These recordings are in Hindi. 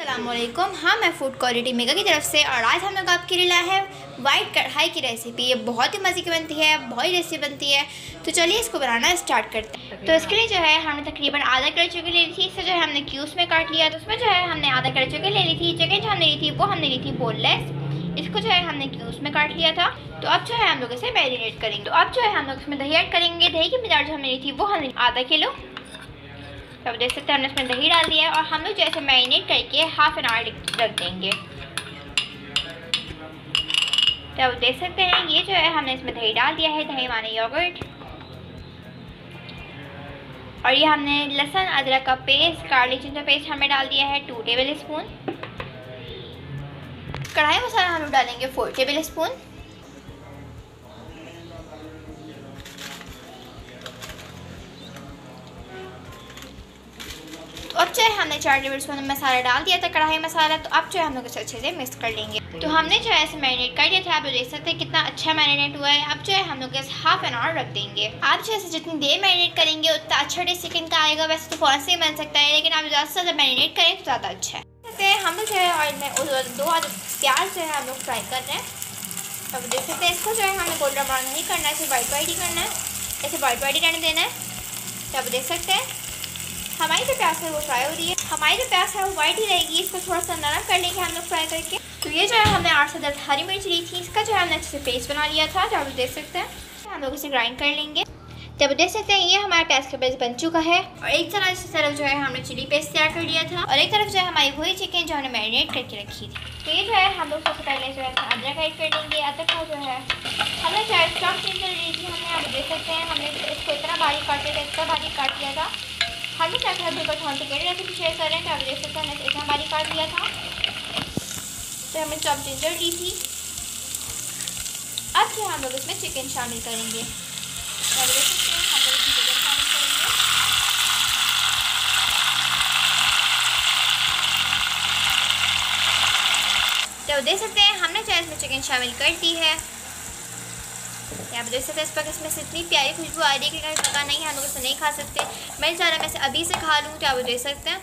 असलम हाँ मैं फ़ूड क्वालिटी मेगा की तरफ़ से और आज हम लोग आपके लिए लाए हैं वाइट कढ़ाई की रेसिपी ये बहुत ही मज़े की बनती है, बहुत ही टेस्टी बनती है। तो चलिए इसको बनाना स्टार्ट करते हैं। तो इसके लिए जो है, हमने तकरीबन आधा कर चुकी ले ली थी। इससे जो है, हमने क्यूस में काट लिया। तो उसमें जो है, हमने आधा कर चुकी ले ली थी। चिकन जो हमने ली थी, वो हमने ली थी बोनलेस इसको जो है, हमने क्यूस में काट लिया था। तो अब जो है, हम लोग इसे मैरिनेट करेंगे। तो अब जो है, हम लोग इसमें दही ऐड करेंगे। दही की मिदार जो हमने ली थी, वो हमने आधा किलो तो देख सकते हैं हमने इसमें दही डाल दिया है और हम लोग जो ऐसे मैरिनेट करके हाफ़ एन आवर रख देंगे। तो देख सकते हैं, ये जो है, हमने इसमें दही डाल दिया है, दही माने योगर्ट और ये हमने लहसुन, अदरक का पेस्ट गार्लिक जिंजर पेस्ट हमें डाल दिया है टू टेबल स्पून कढ़ाई मसाला हम लोग डालेंगे फोर टेबल स्पून अब जो है हमने चार टेबल स्पून मसाला डाल दिया था, कढ़ाई मसाला तो अब जो है हम लोग इसे अच्छे से मिक्स कर लेंगे। तो हमने जो है इसे मैरिनेट कर दिया था, आप देख सकते हैं कितना अच्छा मैरिनेट हुआ है। अब जो है हम लोग इसे हाफ़ एन आवर रख देंगे। आप जो है जितनी देर मैरिनेट करेंगे, उतना अच्छा टेस्ट चिकन का आएगा। वैसे तो फ़ौरन से बन सकता है, लेकिन आप ज़्यादा से ज़्यादा मैरिनेट करें तो ज़्यादा अच्छा है। हम लोग जो है ऑयल में दो प्याज जो है हम लोग फ्राई कर रहे हैं। अब देख सकते हैं, इसको जो है हमें गोल्डन ब्राउन नहीं करना है सिर्फ़ वाइट वाइट ही करना है। ऐसे वाइट वाइट ही रहने देना है। तो अब देख सकते हैं हमारी जो प्याज है वो फ्राई हो रही है। हमारी जो प्याज है वो वाइट ही रहेगी। इसको थोड़ा सा नरम कर लेंगे हम लोग फ्राई करके। तो ये जो है, हमने आठ से दस हरी मिर्च ली थी। इसका जो है, हमने अच्छे से पेस्ट बना लिया था, जो आप देख सकते हैं। हम लोग इसे ग्राइंड कर लेंगे। जब देख सकते हैं, ये हमारे प्याज का पेस्ट बन चुका है। और एक तरह इस तरफ़ जो है, हमने चिली पेस्ट तैयार कर लिया था। और एक तरफ़ जो है, हमारी वही चिकन जो हमने मैरिनेट करके रखी थी। तो ये जो है, हम लोग सबसे पहले जो है अदरक ऐड कर लेंगे। अदरक का जो है, हमने चाहे स्टॉक चिंजर ली थी हमने। आप देख सकते हैं, हमने इसको इतना बारीक काटे इतना बारीक काट लिया था। हम लोग चाहते हैं बिल्कुल हमसे केड़ी रेसिपी शेयर कर रहे हैं तो आप देख सकते हैं हमने इतना बारीक काट लिया था तो हमने चॉप जिंजर ली थी। अब जो हम लोग इसमें चिकन शामिल करेंगे। तो हम तो देख सकते हैं, हमने चाहे इसमें चिकन शामिल कर दी है। आप देख सकते हैं इस पर इसमें से इतनी प्यारी खुशबू आ रही है कि अगर पता नहीं, हम लोग इसे नहीं खा सकते। मैं चाह रहा मैं इसे अभी से खा लूँ तो आप देख सकते हैं?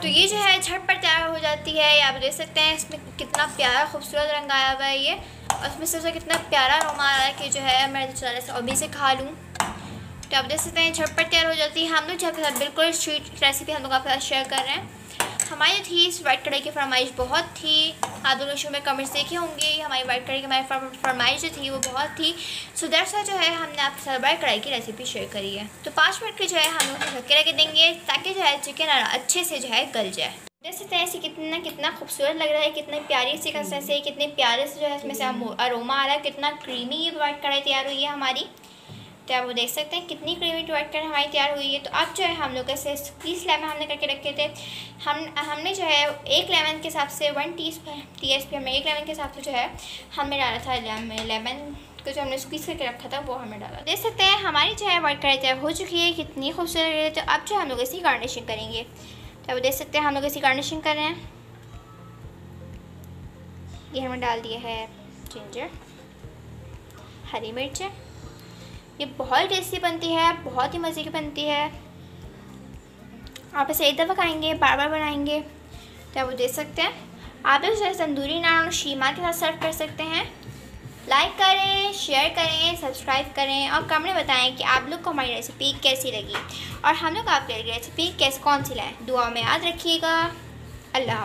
तो ये जो है झट पर तैयार हो जाती है। आप देख सकते हैं, इसमें कितना प्यारा खूबसूरत रंग आया हुआ है ये। और इसमें से कितना प्यारा रोमा आ रहा है कि जो है, मैं चाह रहा अभी से खा लूँ। तो आप देख सकते हैं झटपट तैयार हो जाती है। हम लोग जो बिल्कुल स्वीट रेसिपी हम लोग आपके साथ शेयर कर रहे हैं। हमारी थी इस वाइट कढ़ाई की फरमाइश बहुत थी। आप दोनों शो में कमेंट्स देखे होंगे, हमारी वाइट कढ़ाई की हमारी फरमाइश जो थी, वो बहुत थी। सो दैट्स जो है, हमने आपके साथ वाइट कढ़ाई की रेसिपी शेयर करी है। तो पाँच मिनट के जो है, हम लोग ढक रख देंगे, ताकि जो है चिकन अच्छे से जो है, गल जाए। देख सकते हैं, ऐसे कितना कितना खूबसूरत लग रहा है, कितने प्यारी सी कंसिस्टेंसी है, कितने प्यारे से जो है, इसमें से अरोमा आ रहा है, कितना क्रीमी ये वाइट कढ़ाई तैयार हुई है हमारी। तो आप वो देख सकते हैं कितनी क्रीमी टोट कर हमारी तैयार हुई है। तो अब जो है हम लोग ऐसे तीस लेमन हमने करके रखे थे। हम, हमने जो है एक लेमन के हिसाब से वन टी टी एस हमें एक लेमन के हिसाब से जो है हमने डाला था लेमन को जो हमने स्क्वीज़ करके रखा था, वो हमें डाला। देख सकते हैं हमारी जो है वाइट कढ़ाई तैयार हो चुकी है, कितनी खूबसूरत है। तो अब जो हम लोग इसी गार्निशिंग करेंगे। तो अब देख सकते हैं हम लोग इसी गार्निशिंग कर रहे हैं। ये हमें डाल दिया है जिंजर हरी मिर्च। ये बहुत टेस्टी बनती है, बहुत ही मज़े की बनती है। आप इसे एक दफ़ा खाएँगे बार बार बनाएँगे तो आप वो देख सकते हैं। आप इसे तंदूरी नान और शीमा के साथ सर्व कर सकते हैं। लाइक करें शेयर करें सब्सक्राइब करें और कमेंट बताएँ कि आप लोग को हमारी रेसिपी कैसी लगी। और हम लोग आपके रेसिपी कैसे, कौन सी लाएँ। दुआ में याद रखिएगा। अल्लाह